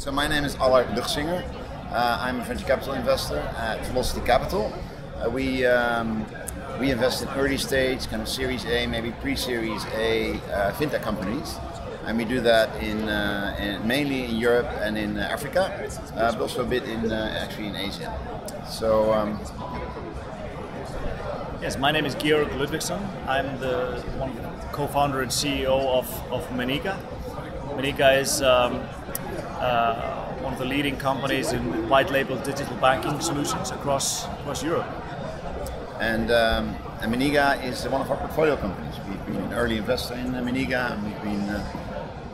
So my name is Allard Luchsinger. Uh, I'm a venture capital investor at Velocity Capital. Uh, we um, we invest in early stage, kind of Series A, maybe pre-Series A uh, fintech companies, and we do that in, uh, in mainly in Europe and in Africa, uh, but also a bit in uh, actually in Asia. So. Um, Yes, my name is Georg Ludviksson. I'm the one co-founder and CEO of, of Meniga. Meniga is um, uh, one of the leading companies in white label digital banking solutions across, across Europe. And, um, and Meniga is one of our portfolio companies. We've been an early investor in Meniga, and we've been uh,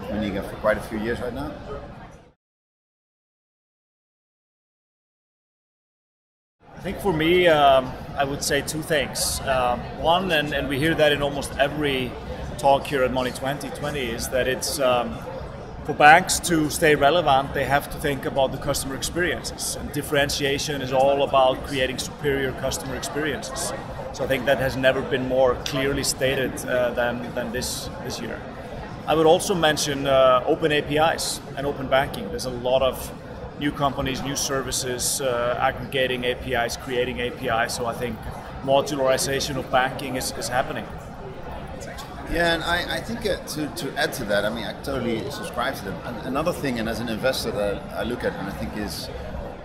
Meniga for quite a few years right now. I think for me, um, I would say two things. Um, one, and, and we hear that in almost every talk here at Money 2020, is that it's um, for banks to stay relevant, they have to think about the customer experiences. And differentiation is all about creating superior customer experiences. So I think that has never been more clearly stated uh, than, than this, this year. I would also mention uh, open APIs and open banking. There's a lot of new companies, new services, uh, aggregating APIs, creating APIs. So I think modularization of banking is, is happening. Yeah, and I, I think uh, to, to add to that, I mean, I totally subscribe to that. Another thing, and as an investor that I look at and I think is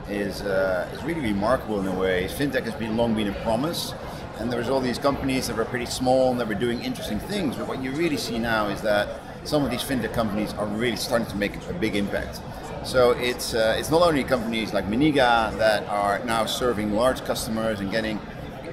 is uh, is really remarkable in a way, fintech has been long been a promise, and there's all these companies that were pretty small and that were doing interesting things. But what you really see now is that some of these fintech companies are really starting to make a big impact. So it's uh, it's not only companies like Meniga that are now serving large customers and getting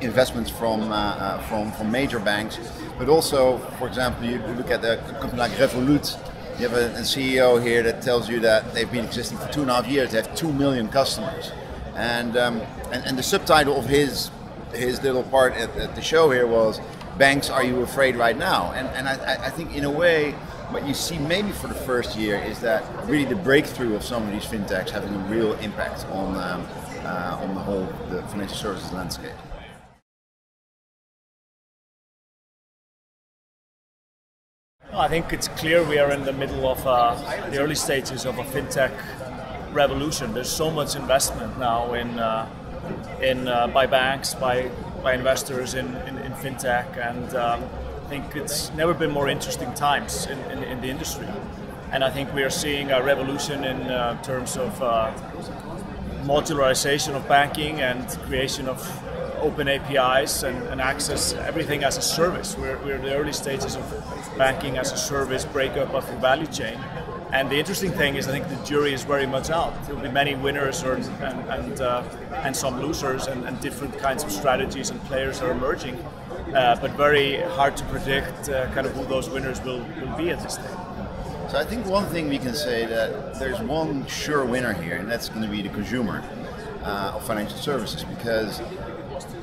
investments from uh, uh, from from major banks, but also, for example, you look at a company like Revolut. You have a, a, CEO here that tells you that they've been existing for two and a half years. They have two million customers, and um, and, and, the subtitle of his his little part at, at, the show here was "Banks, are you afraid right now?" And and I, I think in a way. What you see maybe for the first year is that really the breakthrough of some of these fintechs having a real impact on um, uh, on the whole the financial services landscape. I think it's clear we are in the middle of uh, the early stages of a fintech revolution. There's so much investment now in uh, in uh, by banks, by by investors in, in, in fintech, and um, I think it's never been more interesting times in, in, in, the industry. And I think we are seeing a revolution in uh, terms of uh, modularization of banking and creation of open APIs and, and, access everything as a service. We're, we're in the early stages of banking as a service, breakup of the value chain. And the interesting thing is, I think the jury is very much out. There will be many winners or, and and, uh, and some losers, and, and, different kinds of strategies and players are emerging. Uh, but very hard to predict uh, kind of who those winners will, will be at this stage. So I think one thing we can say that there's one sure winner here, and that's going to be the consumer uh, of financial services, because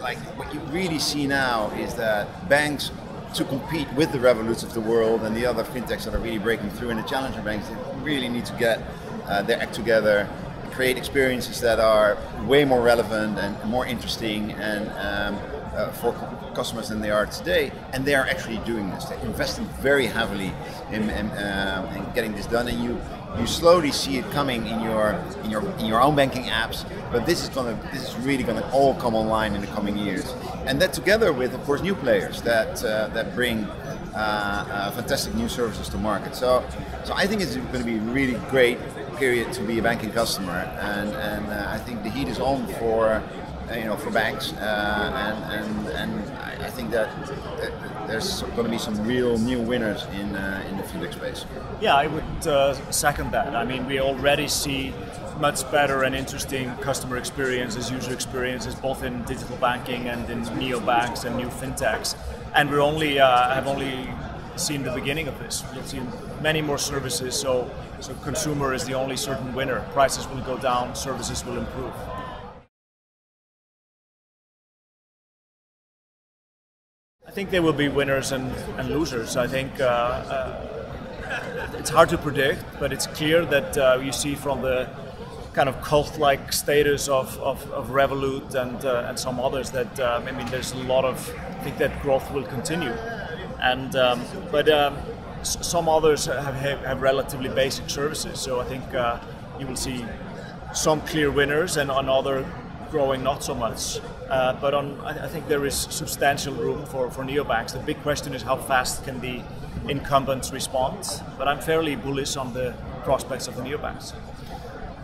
like what you really see now is that banks to compete with the Revoluts of the world and the other fintechs that are really breaking through and the challenger banks, they really need to get uh, their act together, create experiences that are way more relevant and more interesting and um, uh, for customers than they are today. And they are actually doing this. They're investing very heavily in, in, um, in getting this done. And you you slowly see it coming in your in your in your own banking apps. But this is gonna this is really gonna all come online in the coming years, and that together with of course new players that uh, that bring uh, uh, fantastic new services to market. So so I think it's going to be a really great period to be a banking customer, and and uh, I think the heat is on for you know for banks, uh, and and and I think that there's going to be some real new winners in uh, in the fintech space. Yeah, I would uh, second that. I mean, we already see much better and interesting customer experiences, user experiences, both in digital banking and in neobanks and new fintechs. And we're only uh, have only seen the beginning of this. We've seen many more services. So, so consumer is the only certain winner. Prices will go down, services will improve. Think there will be winners and, and losers. I think uh, uh, it's hard to predict, but it's clear that uh, you see from the kind of cult-like status of, of, of Revolut and uh, and some others that um, I mean there's a lot of I think that growth will continue and um, but um, some others have, have, have relatively basic services so I think uh, you will see some clear winners and on other growing not so much uh, but on I, I think there is substantial room for, for neobanks the big question is how fast can the incumbents respond but I'm fairly bullish on the prospects of the neobanks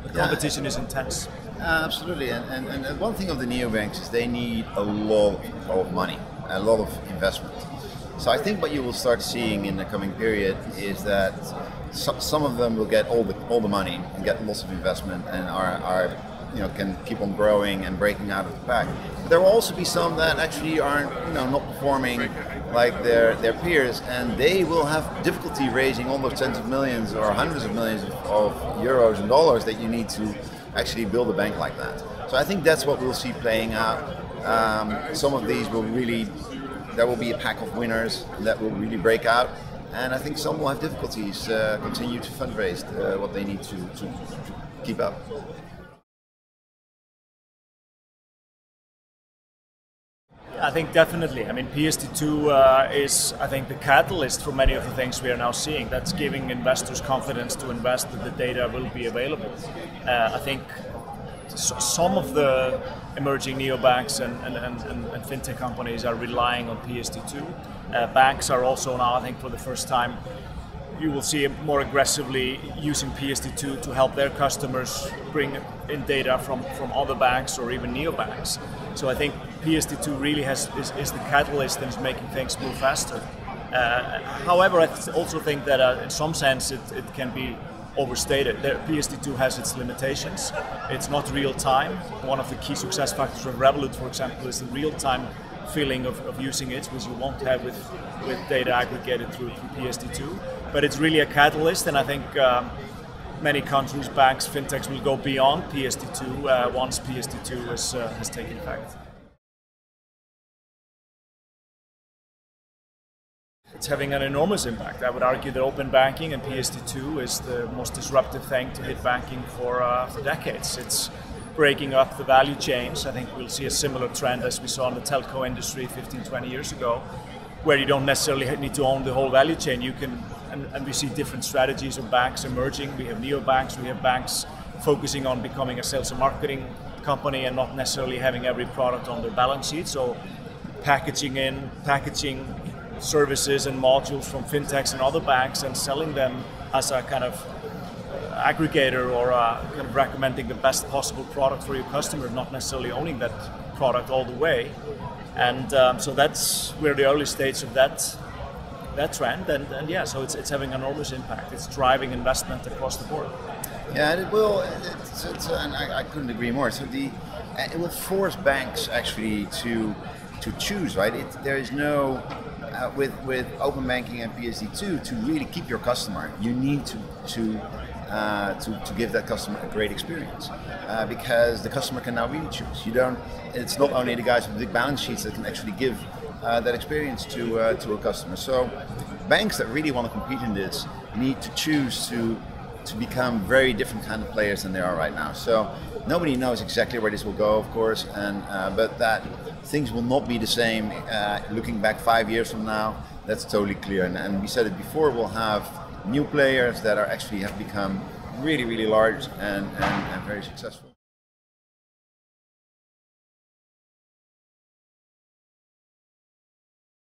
the Yeah. competition is intense. Uh, absolutely, and, and, and one thing of the neobanks is they need a lot of money, a lot of investment. So I think what you will start seeing in the coming period is that so, some of them will get all the all the money and get lots of investment and are, are you know can keep on growing and breaking out of the pack. But there will also be some that actually aren't you know not performing like their their peers, and they will have difficulty raising all those tens of millions or hundreds of millions of, of euros and dollars that you need to actually build a bank like that. So I think that's what we'll see playing out. Um, some of these will really, there will be a pack of winners that will really break out, and I think some will have difficulties uh, continue to fundraise uh, what they need to, to, to keep up. I think definitely. I mean, PSD2 uh, is, I think, the catalyst for many of the things we are now seeing. That's giving investors confidence to invest that the data will be available. Uh, I think some of the emerging neobanks and, and, and, and, and fintech companies are relying on PSD2. Uh, banks are also now, I think, for the first time, you will see more aggressively using PSD2 to help their customers bring in data from, from other banks or even neobanks. So I think PSD2 really has is, is the catalyst and is making things move faster. Uh, however, I also think that uh, in some sense it, it can be overstated. The PSD2 has its limitations. It's not real time. One of the key success factors of Revolut, for example, is the real time feeling of, of using it, which you won't have with, with data aggregated through, through PSD2. But it's really a catalyst, and I think um, many countries, banks, fintechs will go beyond PSD2 uh, once PSD2 is, uh, has taken effect. It's having an enormous impact. I would argue that open banking and PSD2 is the most disruptive thing to hit banking for, uh, for decades. It's breaking up the value chains. I think we'll see a similar trend as we saw in the telco industry 15, 20 years ago, where you don't necessarily need to own the whole value chain. You can, and, and we see different strategies of banks emerging. We have neobanks, we have banks focusing on becoming a sales and marketing company and not necessarily having every product on their balance sheet. So packaging in, packaging services and modules from fintechs and other banks and selling them as a kind of aggregator or uh, kind of recommending the best possible product for your customer, not necessarily owning that product all the way. And um, so that's we're the early stage of that that trend, and, and yeah, so it's, it's having enormous impact. It's driving investment across the board. Yeah, and it will. It's, it's, and I, I couldn't agree more. So the it will force banks actually to to choose. Right? It, there is no uh, with with open banking and PSD2 to really keep your customer. You need to to uh, to, to give that customer a great experience uh, because the customer can now really choose. You don't. It's not only the guys with big balance sheets that can actually give uh, that experience to uh, to a customer. So banks that really want to compete in this need to choose to to become very different kind of players than they are right now. So nobody knows exactly where this will go, of course, and uh, but that things will not be the same uh, looking back five years from now. That's totally clear, and, and we said it before. We'll have new players that are actually have become really, really large and, and, and very successful.